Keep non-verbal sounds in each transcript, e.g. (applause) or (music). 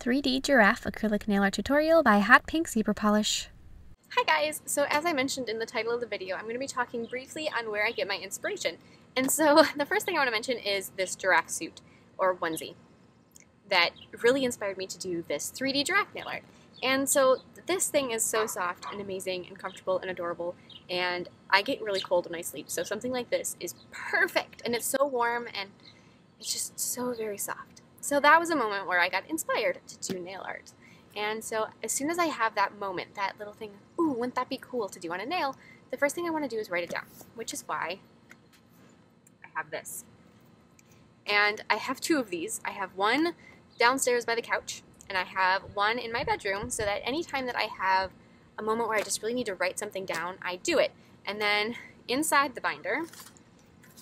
3D Giraffe Acrylic Nail Art Tutorial by Hot Pink Zebra Polish. Hi guys! So as I mentioned in the title of the video, I'm going to be talking briefly on where I get my inspiration. And so (laughs) the first thing I want to mention is this giraffe suit, or onesie, that really inspired me to do this 3D giraffe nail art. And so this thing is so soft and amazing and comfortable and adorable, and I get really cold when I sleep, so something like this is perfect, and it's so warm, and it's just so very soft. So that was a moment where I got inspired to do nail art. And so as soon as I have that moment, that little thing, ooh, wouldn't that be cool to do on a nail, the first thing I want to do is write it down, which is why I have this. And I have two of these. I have one downstairs by the couch, and I have one in my bedroom so that anytime that I have a moment where I just really need to write something down, I do it. And then inside the binder,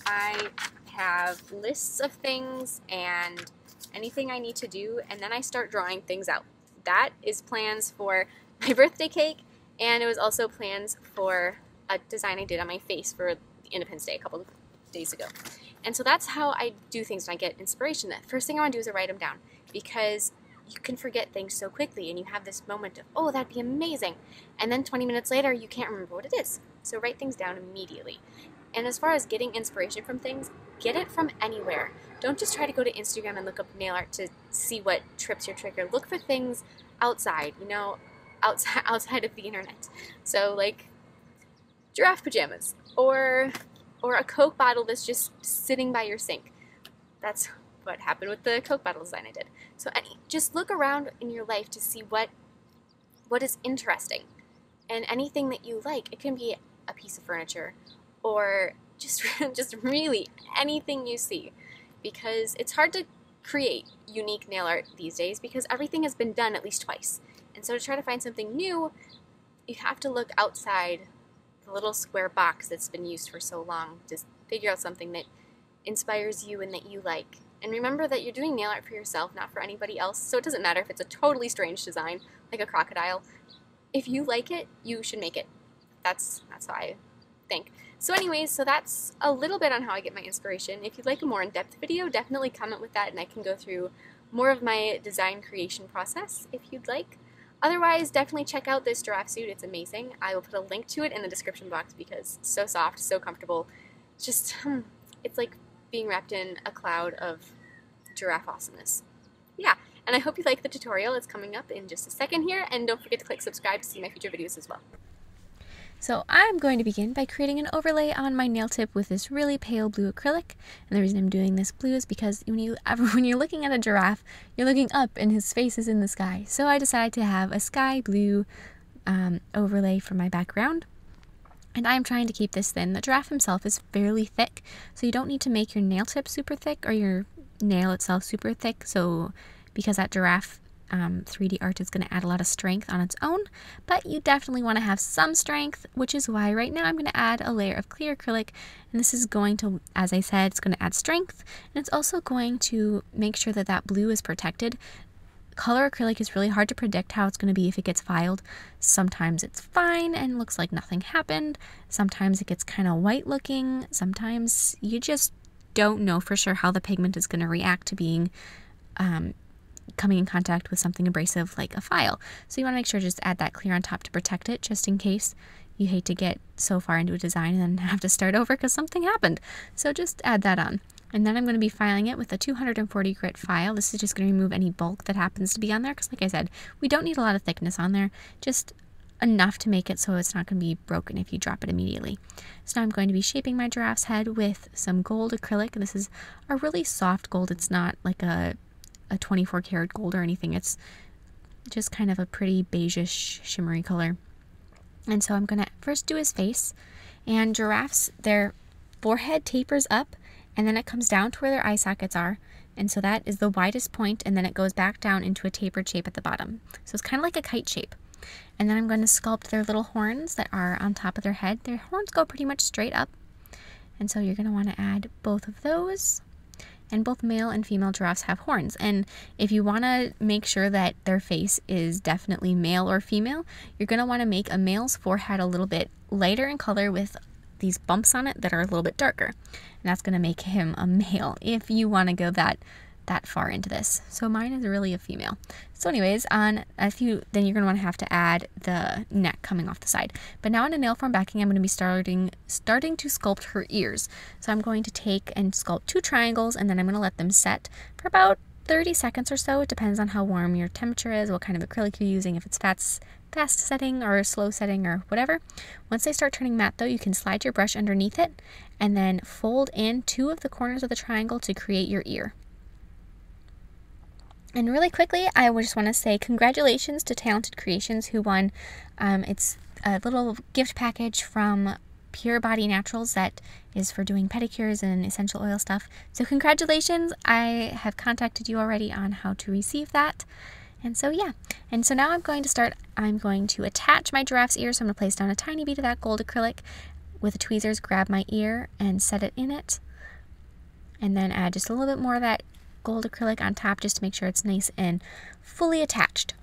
I have lists of things and anything I need to do, and then I start drawing things out. That is plans for (laughs) my birthday cake, and it was also plans for a design I did on my face for Independence Day a couple of days ago. And so that's how I do things when I get inspiration. The first thing I want to do is I write them down because you can forget things so quickly and you have this moment of, oh, that'd be amazing. And then 20 minutes later, you can't remember what it is. So write things down immediately. And as far as getting inspiration from things, get it from anywhere. Don't just try to go to Instagram and look up nail art to see what trips your trigger. Look for things outside, you know, outside (laughs) outside of the internet. So like giraffe pajamas or or a Coke bottle that's just sitting by your sink. That's what happened with the Coke bottle design I did. So any, just look around in your life to see what what is interesting. And anything that you like, it can be a piece of furniture or just (laughs) just really anything you see because it's hard to create unique nail art these days because everything has been done at least twice. And so to try to find something new, you have to look outside the little square box that's been used for so long to figure out something that inspires you and that you like. And remember that you're doing nail art for yourself, not for anybody else. So it doesn't matter if it's a totally strange design, like a crocodile. If you like it, you should make it. That's that's how I think. So anyways, so that's a little bit on how I get my inspiration. If you'd like a more in-depth video, definitely comment with that and I can go through more of my design creation process if you'd like. Otherwise, definitely check out this giraffe suit. It's amazing. I will put a link to it in the description box because it's so soft, so comfortable. It's just, hmm, it's like being wrapped in a cloud of giraffe awesomeness. Yeah, and I hope you like the tutorial. It's coming up in just a second here, and don't forget to click subscribe to see my future videos as well. So I'm going to begin by creating an overlay on my nail tip with this really pale blue acrylic. And the reason I'm doing this blue is because when, you, (laughs) when you're looking at a giraffe, you're looking up and his face is in the sky. So I decided to have a sky blue um, overlay for my background. And I'm trying to keep this thin. The giraffe himself is fairly thick, so you don't need to make your nail tip super thick or your nail itself super thick. So because that giraffe um, 3D art is going to add a lot of strength on its own, but you definitely want to have some strength, which is why right now I'm going to add a layer of clear acrylic, and this is going to, as I said, it's going to add strength, and it's also going to make sure that that blue is protected. Color acrylic is really hard to predict how it's going to be if it gets filed. Sometimes it's fine and looks like nothing happened. Sometimes it gets kind of white looking. Sometimes you just don't know for sure how the pigment is going to react to being um, coming in contact with something abrasive like a file. So you want to make sure to just add that clear on top to protect it just in case you hate to get so far into a design and then (laughs) have to start over because something happened. So just add that on. And then I'm going to be filing it with a 240 grit file. This is just going to remove any bulk that happens to be on there because like I said, we don't need a lot of thickness on there, just enough to make it so it's not going to be broken if you drop it immediately. So now I'm going to be shaping my giraffe's head with some gold acrylic. This is a really soft gold. It's not like a a 24 karat gold or anything. It's just kind of a pretty beigeish shimmery color. And so I'm going to first do his face. And giraffes, their forehead tapers up and then it comes down to where their eye sockets are. And so that is the widest point and then it goes back down into a tapered shape at the bottom. So it's kind of like a kite shape. And then I'm going to sculpt their little horns that are on top of their head. Their horns go pretty much straight up. And so you're going to want to add both of those and both male and female giraffes have horns. And if you want to make sure that their face is definitely male or female, you're going to want to make a male's forehead a little bit lighter in color with these bumps on it that are a little bit darker. And that's going to make him a male. If you want to go that that far into this. So mine is really a female. So anyways, on a few, then you're going to want to have to add the neck coming off the side. But now on a nail form backing, I'm going to be starting, starting to sculpt her ears. So I'm going to take and sculpt two triangles and then I'm going to let them set for about 30 seconds or so. It depends on how warm your temperature is, what kind of acrylic you're using, if it's fast, fast setting or slow setting or whatever. Once they start turning matte though, you can slide your brush underneath it and then fold in two of the corners of the triangle to create your ear. And really quickly, I just want to say congratulations to Talented Creations who won. Um, it's a little gift package from Pure Body Naturals that is for doing pedicures and essential oil stuff. So congratulations. I have contacted you already on how to receive that. And so yeah, and so now I'm going to start, I'm going to attach my giraffe's ear. So I'm going to place down a tiny bead of that gold acrylic with the tweezers, grab my ear and set it in it. And then add just a little bit more of that gold acrylic on top just to make sure it's nice and fully attached.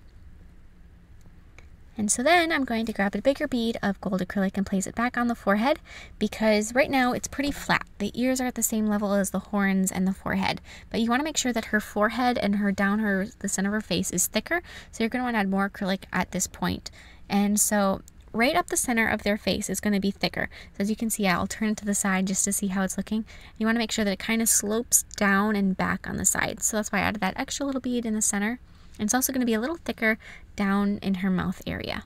And so then I'm going to grab a bigger bead of gold acrylic and place it back on the forehead because right now it's pretty flat. The ears are at the same level as the horns and the forehead, but you want to make sure that her forehead and her down her the center of her face is thicker. So you're going to want to add more acrylic at this point. And so right up the center of their face is going to be thicker. So as you can see, I'll turn it to the side just to see how it's looking. You want to make sure that it kind of slopes down and back on the side. So that's why I added that extra little bead in the center. And it's also going to be a little thicker down in her mouth area.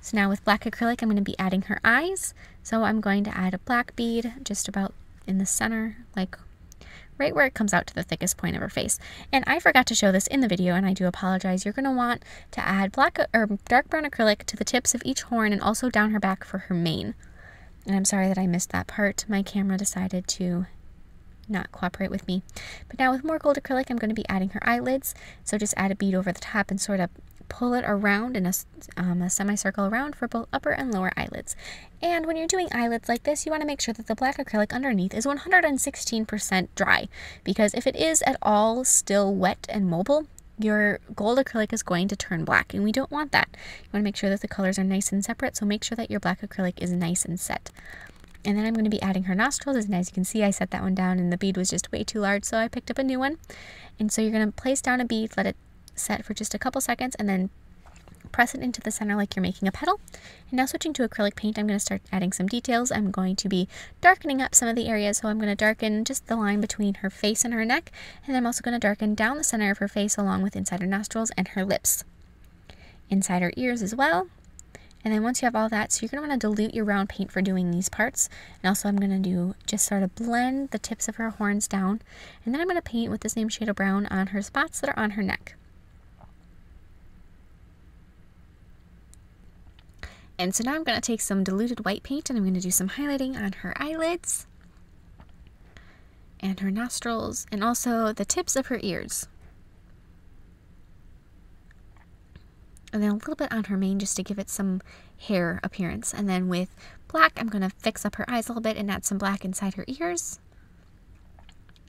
So now with black acrylic, I'm going to be adding her eyes. So I'm going to add a black bead just about in the center, like right where it comes out to the thickest point of her face. And I forgot to show this in the video, and I do apologize. You're going to want to add black or dark brown acrylic to the tips of each horn and also down her back for her mane. And I'm sorry that I missed that part. My camera decided to not cooperate with me. But now with more gold acrylic, I'm going to be adding her eyelids. So just add a bead over the top and sort of pull it around in a, um, a semicircle around for both upper and lower eyelids. And when you're doing eyelids like this, you want to make sure that the black acrylic underneath is 116% dry because if it is at all still wet and mobile, your gold acrylic is going to turn black and we don't want that. You want to make sure that the colors are nice and separate, so make sure that your black acrylic is nice and set. And then I'm going to be adding her nostrils. And as you can see, I set that one down and the bead was just way too large, so I picked up a new one. And so you're going to place down a bead, let it set for just a couple seconds, and then press it into the center like you're making a petal. And now switching to acrylic paint, I'm going to start adding some details. I'm going to be darkening up some of the areas, so I'm going to darken just the line between her face and her neck, and I'm also going to darken down the center of her face along with inside her nostrils and her lips. Inside her ears as well, and then once you have all that, so you're going to want to dilute your round paint for doing these parts. And also I'm going to do just sort of blend the tips of her horns down. And then I'm going to paint with the same shade of brown on her spots that are on her neck. And so now I'm going to take some diluted white paint and I'm going to do some highlighting on her eyelids and her nostrils and also the tips of her ears. and then a little bit on her mane just to give it some hair appearance. And then with black, I'm going to fix up her eyes a little bit and add some black inside her ears.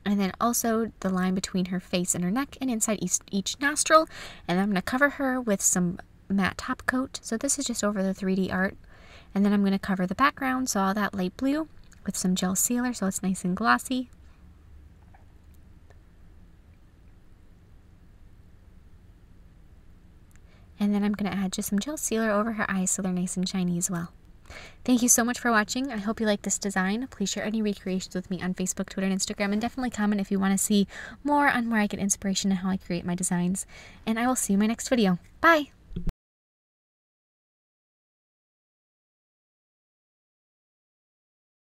And then also the line between her face and her neck and inside each, each nostril. And I'm going to cover her with some matte top coat. So this is just over the 3D art. And then I'm going to cover the background, so all that light blue, with some gel sealer so it's nice and glossy. And then I'm going to add just some gel sealer over her eyes so they're nice and shiny as well. Thank you so much for watching. I hope you like this design. Please share any recreations with me on Facebook, Twitter, and Instagram, and definitely comment if you want to see more on where I get inspiration and how I create my designs. And I will see you in my next video. Bye!